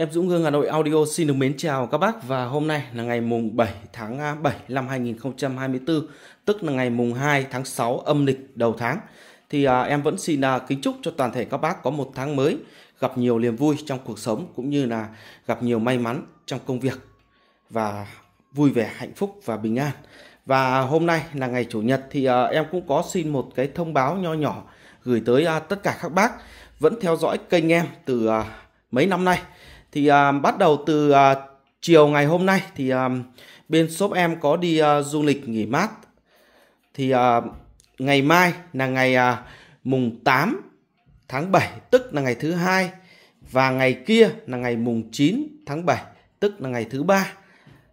Em Dũng Hương Hà Nội Audio xin được mến chào các bác và hôm nay là ngày mùng 7 tháng à, 7 năm 2024 tức là ngày mùng 2 tháng 6 âm lịch đầu tháng. Thì à, em vẫn xin à, kính chúc cho toàn thể các bác có một tháng mới gặp nhiều niềm vui trong cuộc sống cũng như là gặp nhiều may mắn trong công việc và vui vẻ hạnh phúc và bình an. Và hôm nay là ngày chủ nhật thì à, em cũng có xin một cái thông báo nho nhỏ gửi tới à, tất cả các bác vẫn theo dõi kênh em từ à, mấy năm nay thì à, bắt đầu từ à, chiều ngày hôm nay thì à, bên shop em có đi à, du lịch nghỉ mát. Thì à, ngày mai là ngày à, mùng 8 tháng 7 tức là ngày thứ hai và ngày kia là ngày mùng 9 tháng 7 tức là ngày thứ ba.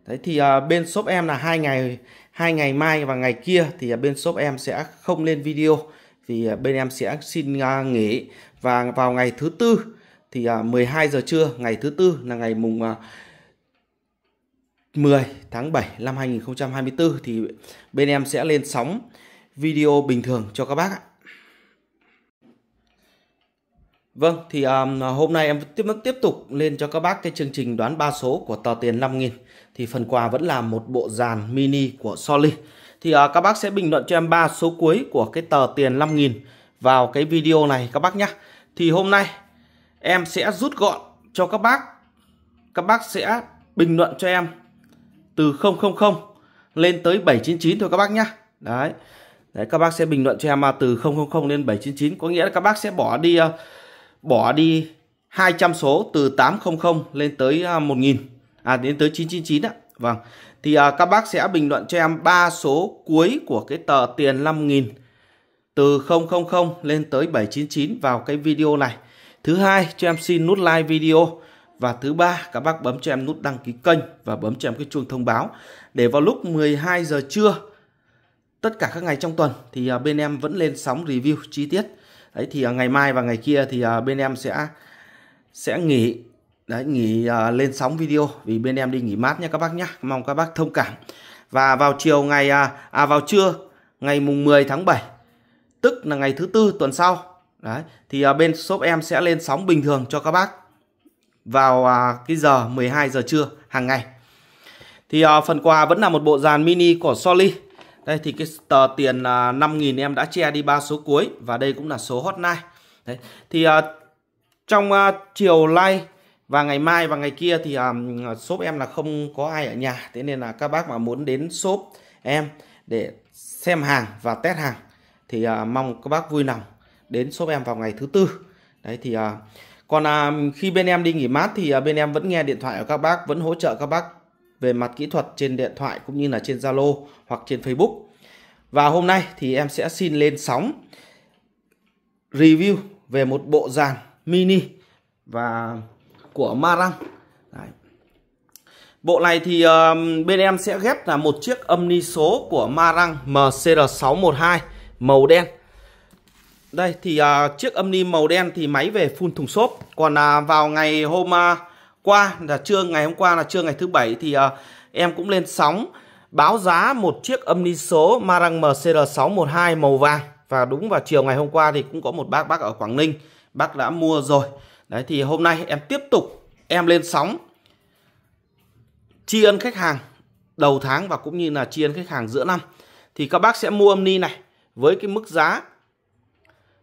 Đấy thì à, bên shop em là hai ngày hai ngày mai và ngày kia thì à, bên shop em sẽ không lên video vì à, bên em sẽ xin à, nghỉ. Và vào ngày thứ tư thì à, 12 giờ trưa ngày thứ tư là ngày mùng à, 10 tháng 7 năm 2024 thì bên em sẽ lên sóng video bình thường cho các bác ạ. Vâng, thì um, hôm nay em tiếp tiếp tục lên cho các bác cái chương trình đoán ba số của tờ tiền 5.000 thì phần quà vẫn là một bộ dàn mini của Soli. Thì uh, các bác sẽ bình luận cho em ba số cuối của cái tờ tiền 5.000 vào cái video này các bác nhé. Thì hôm nay em sẽ rút gọn cho các bác. Các bác sẽ bình luận cho em từ 000 lên tới 799 thôi các bác nhé. Đấy. Đấy các bác sẽ bình luận cho em à, từ 000 lên 799 có nghĩa là các bác sẽ bỏ đi à, bỏ đi 200 số từ 800 lên tới à, 1000 à đến tới 999 ạ. Vâng. Thì à, các bác sẽ bình luận cho em ba số cuối của cái tờ tiền 5000 từ 000 lên tới 799 vào cái video này. Thứ hai, cho em xin nút like video. Và thứ ba, các bác bấm cho em nút đăng ký kênh và bấm cho em cái chuông thông báo. Để vào lúc 12 giờ trưa, tất cả các ngày trong tuần, thì à, bên em vẫn lên sóng review chi tiết. Đấy, thì à, ngày mai và ngày kia thì à, bên em sẽ sẽ nghỉ, đấy, nghỉ lên sóng video. Vì bên em đi nghỉ mát nha các bác nhé mong các bác thông cảm. Và vào chiều ngày à vào trưa, ngày mùng 10 tháng 7 tức là ngày thứ tư tuần sau đấy thì à, bên shop em sẽ lên sóng bình thường cho các bác vào à, cái giờ 12 giờ trưa hàng ngày thì à, phần quà vẫn là một bộ dàn mini của Soli đây thì cái tờ tiền à, 5.000 em đã che đi ba số cuối và đây cũng là số hotline. Đấy. Thì à, trong à, chiều nay và ngày mai và ngày kia thì à, shop em là không có ai ở nhà. Thế nên là các bác mà muốn đến shop em để xem hàng và test hàng thì à, mong các bác vui lòng đến shop em vào ngày thứ tư. Đấy, thì à, còn à, khi bên em đi nghỉ mát thì à, bên em vẫn nghe điện thoại của các bác, vẫn hỗ trợ các bác về mặt kỹ thuật trên điện thoại cũng như là trên Zalo hoặc trên Facebook. Và hôm nay thì em sẽ xin lên sóng review về một bộ dàn mini và của Marang. Đấy. Bộ này thì bên em sẽ ghép là một chiếc âm ni số của Marang MCR612 màu đen. Đây thì uh, chiếc âm ni màu đen thì máy về full thùng xốp. Còn uh, vào ngày hôm uh, qua là trưa ngày hôm qua là trưa ngày thứ bảy thì uh, em cũng lên sóng báo giá một chiếc âm ni số Marang MCR612 màu vàng. Và đúng vào chiều ngày hôm qua thì cũng có một bác bác ở Quảng Ninh bác đã mua rồi. Đấy thì hôm nay em tiếp tục em lên sóng tri ân khách hàng đầu tháng và cũng như là tri ân khách hàng giữa năm. Thì các bác sẽ mua âm ni này với cái mức giá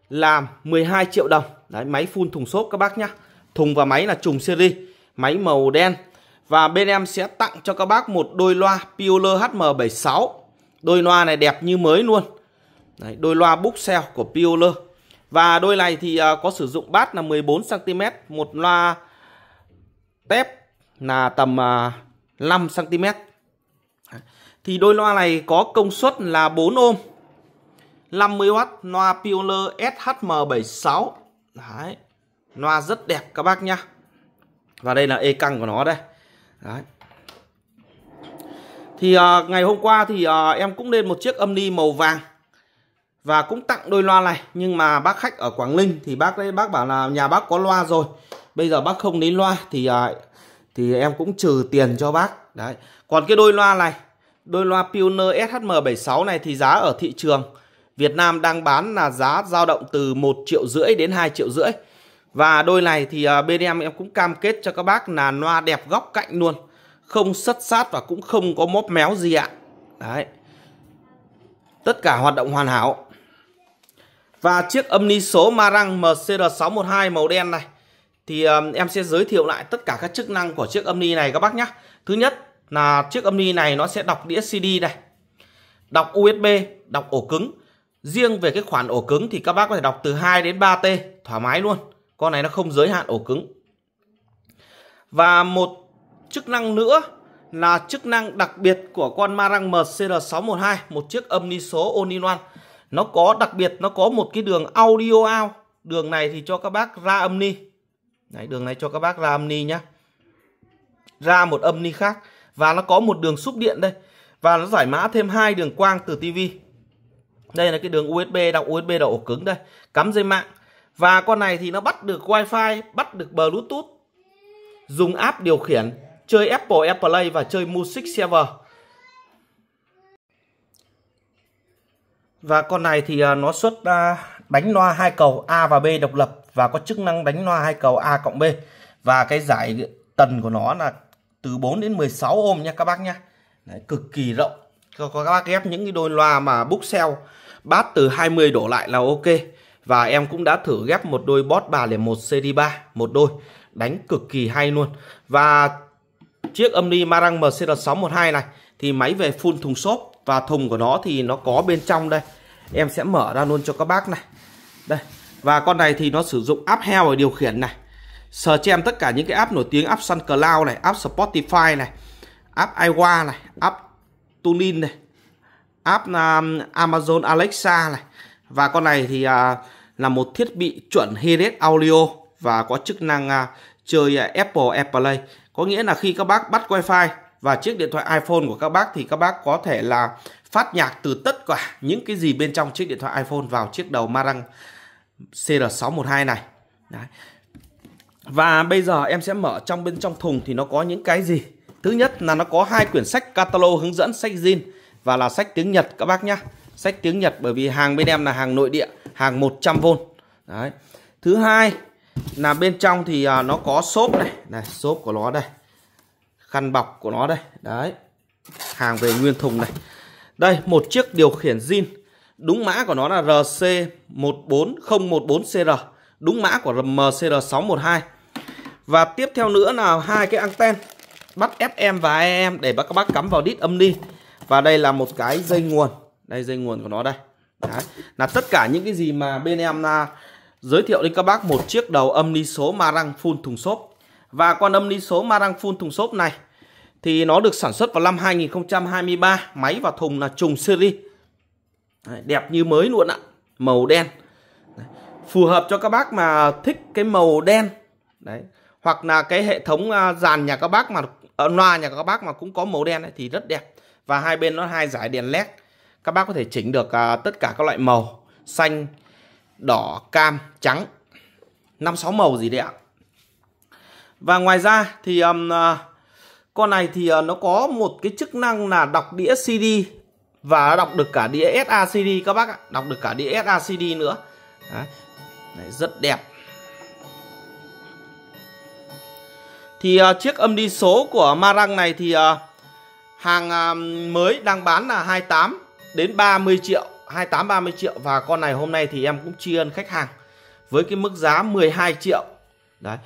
làm 12 triệu đồng. Đấy máy phun thùng xốp các bác nhá. Thùng và máy là trùng series máy màu đen. Và bên em sẽ tặng cho các bác một đôi loa Pioneer HM76 đôi loa này đẹp như mới luôn. Đấy, đôi loa bookshelf của Pioneer. Và đôi này thì uh, có sử dụng bát là 14 cm một loa tép là tầm uh, 5 cm thì đôi loa này có công suất là 4 ohm. 50W loa Pioneer SHM76 Đấy. Loa rất đẹp các bác nhá. Và đây là e căng của nó đây. Đấy. Thì uh, ngày hôm qua thì uh, em cũng lên một chiếc âm ni màu vàng. Và cũng tặng đôi loa này nhưng mà bác khách ở Quảng Ninh thì bác đấy bác bảo là nhà bác có loa rồi. Bây giờ bác không lấy loa thì uh, thì em cũng trừ tiền cho bác. Đấy. Còn cái đôi loa này đôi loa Pioneer SHM76 này thì giá ở thị trường Việt Nam đang bán là giá dao động từ 1 triệu rưỡi đến 2 triệu rưỡi và đôi này thì à, bên em em cũng cam kết cho các bác là loa đẹp góc cạnh luôn không sất sát và cũng không có móp méo gì ạ đấy tất cả hoạt động hoàn hảo và chiếc âm ni số Marang MCR612 màu đen này thì à, em sẽ giới thiệu lại tất cả các chức năng của chiếc âm ni này các bác nhé. Thứ nhất là chiếc âm ni này nó sẽ đọc đĩa CD này, đọc USB, đọc ổ cứng. Riêng về cái khoản ổ cứng thì các bác có thể đọc từ 2 đến 3T thoải mái luôn. Con này nó không giới hạn ổ cứng. Và một chức năng nữa là chức năng đặc biệt của con Marang MCR612, một chiếc âm ni số all nó có đặc biệt nó có một cái đường audio out. Đường này thì cho các bác ra âm ni. Đấy, đường này cho các bác ra âm ni nhá. Ra một âm ni khác. Và nó có một đường xúc điện đây. Và nó giải mã thêm hai đường quang từ tivi đây là cái đường USB đọc USB đầu ổ cứng đây cắm dây mạng và con này thì nó bắt được wifi bắt được bluetooth dùng app điều khiển chơi Apple Apple Play và chơi Music Server Và con này thì à, nó xuất đánh loa hai cầu A và B độc lập và có chức năng đánh loa hai cầu A cộng B. Và cái giải tần của nó là từ 4 đến 16 ôm nha các bác nhé. Đấy, cực kỳ rộng. Cho các bác ghép những cái đôi loa mà bookshelf bát từ 20 đổ lại là ok. Và em cũng đã thử ghép một đôi bot 301 CD3 một đôi. Đánh cực kỳ hay luôn. Và chiếc âm ly Marang MCR612 này, thì máy về full thùng xốp và thùng của nó thì nó có bên trong đây. Em sẽ mở ra luôn cho các bác này. Đây. Và con này thì nó sử dụng app heo để điều khiển này. Sờ cho em tất cả những cái app nổi tiếng, app SunCloud này, app Spotify này, app iWa này, app tunin này app um, Amazon Alexa này và con này thì à, là một thiết bị chuẩn Headset Audio và có chức năng à, chơi à, Apple AirPlay có nghĩa là khi các bác bắt wifi và chiếc điện thoại iPhone của các bác thì các bác có thể là phát nhạc từ tất cả những cái gì bên trong chiếc điện thoại iPhone vào chiếc đầu Marang CR612 này. Đấy. Và bây giờ em sẽ mở trong bên trong thùng thì nó có những cái gì? Thứ nhất là nó có hai quyển sách catalog hướng dẫn sách zin và là sách tiếng Nhật các bác nhá. Sách tiếng Nhật bởi vì hàng bên em là hàng nội địa, hàng 100V. Đấy. Thứ hai là bên trong thì à, nó có xốp này, này xốp của nó đây. Khăn bọc của nó đây. Đấy. Hàng về nguyên thùng này. Đây một chiếc điều khiển zin. Đúng mã của nó là RC14014CR đúng mã của MCR612 và tiếp theo nữa là hai cái anten. Bắt FM và e AM để các bác cắm vào đít âm đi và đây là một cái dây nguồn đây dây nguồn của nó đây Đấy. là tất cả những cái gì mà bên em là giới thiệu đến các bác một chiếc đầu âm ni số Marang full thùng xốp và con âm ni số Marang full thùng xốp này thì nó được sản xuất vào năm 2023, máy và thùng là trùng series. Đấy, đẹp như mới luôn ạ, màu đen. Đấy, phù hợp cho các bác mà thích cái màu đen. Đấy, hoặc là cái hệ thống à, dàn nhà các bác mà ở loa nhà các bác mà cũng có màu đen ấy, thì rất đẹp. Và hai bên nó hai giải đèn led. Các bác có thể chỉnh được uh, tất cả các loại màu xanh, đỏ, cam, trắng. năm sáu màu gì đấy ạ. Và ngoài ra thì um, uh, con này thì uh, nó có một cái chức năng là đọc đĩa CD và đọc được cả đĩa SACD các bác ạ, đọc được cả đĩa SACD nữa. Đấy. Đấy, rất đẹp. Thì uh, chiếc âm đi số của Marang này thì uh, hàng à, mới đang bán là 28 đến 30 triệu, 28 30 triệu và con này hôm nay thì em cũng tri ân khách hàng với cái mức giá 12 triệu. Đấy.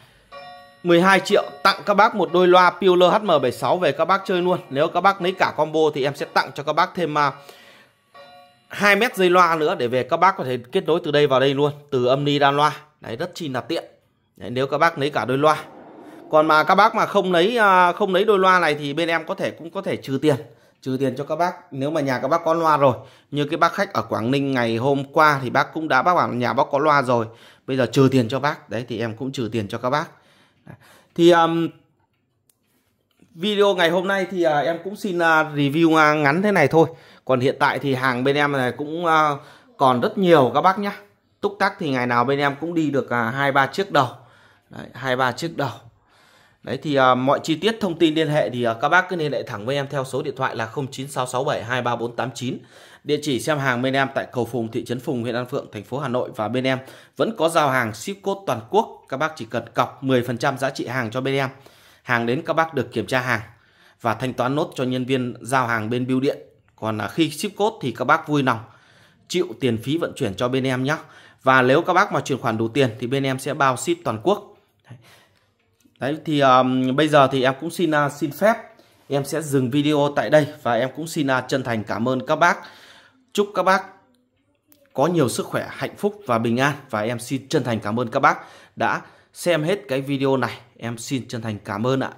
12 triệu tặng các bác một đôi loa Peeler HM76 về các bác chơi luôn. Nếu các bác lấy cả combo thì em sẽ tặng cho các bác thêm à, uh, 2 mét dây loa nữa để về các bác có thể kết nối từ đây vào đây luôn, từ âm ni ra loa. Đấy rất chi là tiện. Đấy, nếu các bác lấy cả đôi loa. Còn mà các bác mà không lấy à, không lấy đôi loa này thì bên em có thể cũng có thể trừ tiền trừ tiền cho các bác. Nếu mà nhà các bác có loa rồi như cái bác khách ở Quảng Ninh ngày hôm qua thì bác cũng đã bác bảo nhà bác có loa rồi bây giờ trừ tiền cho bác. Đấy thì em cũng trừ tiền cho các bác. Thì um, video ngày hôm nay thì uh, em cũng xin uh, review uh, ngắn thế này thôi. Còn hiện tại thì hàng bên em này cũng uh, còn rất nhiều các bác nhé túc tắc thì ngày nào bên em cũng đi được hai uh, ba chiếc đầu. Hai ba chiếc đầu. Đấy thì uh, mọi chi tiết thông tin liên hệ thì uh, các bác cứ liên hệ thẳng với em theo số điện thoại là 0966723489. Địa chỉ xem hàng bên em tại cầu Phùng, thị trấn Phùng, huyện An Phượng, thành phố Hà Nội và bên em vẫn có giao hàng ship code toàn quốc. Các bác chỉ cần cọc 10% giá trị hàng cho bên em. Hàng đến các bác được kiểm tra hàng và thanh toán nốt cho nhân viên giao hàng bên bưu điện. Còn à, khi ship code thì các bác vui lòng chịu tiền phí vận chuyển cho bên em nhé. Và nếu các bác mà chuyển khoản đủ tiền thì bên em sẽ bao ship toàn quốc. Đấy thì um, bây giờ thì em cũng xin uh, xin phép em sẽ dừng video tại đây và em cũng xin uh, chân thành cảm ơn các bác. Chúc các bác có nhiều sức khỏe, hạnh phúc và bình an và em xin chân thành cảm ơn các bác đã xem hết cái video này. Em xin chân thành cảm ơn ạ.